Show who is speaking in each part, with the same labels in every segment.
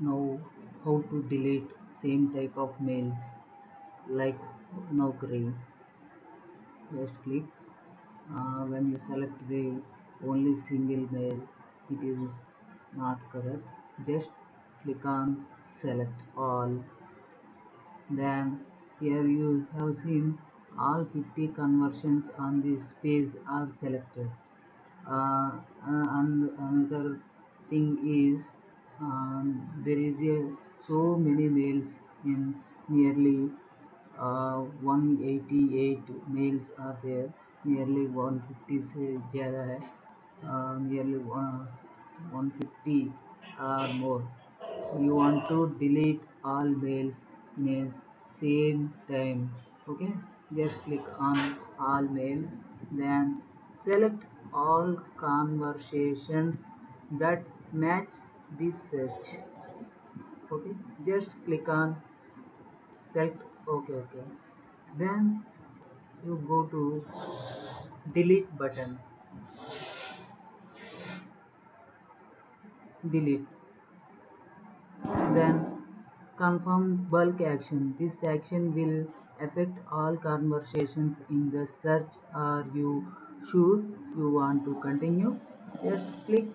Speaker 1: Now how to delete same type of mails like Naukri. Just click. Uh, when you select the only single mail, it is not correct. Just click on select all. Then here you have seen all 50 conversions on this page are selected. Uh, and another thing is um, there is a, so many mails in nearly uh, 188 mails are there. Nearly 150 se ज़्यादा hai uh, nearly one, 150 or more. You want to delete all mails in a same time okay? Just click on all mails then select all conversations that match this search. Okay just click on select. Okay okay. Then you go to delete button. Delete. Then confirm bulk action. This action will affect all conversations in the search. Are you sure you want to continue? Just click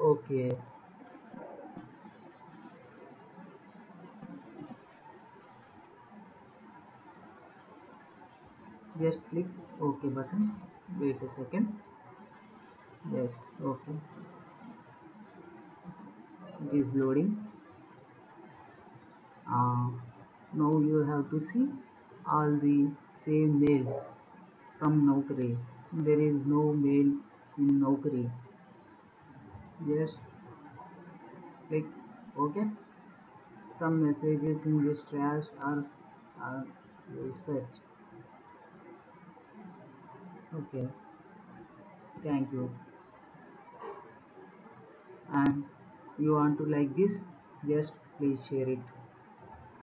Speaker 1: ok just click ok button. Wait a second. Yes okay it is loading. Uh, now you have to see all the same mails from Naukri. There is no mail in Naukri. Just click ok. Some messages in this trash are, are okay. Thank you. And you want to like this? Just please share it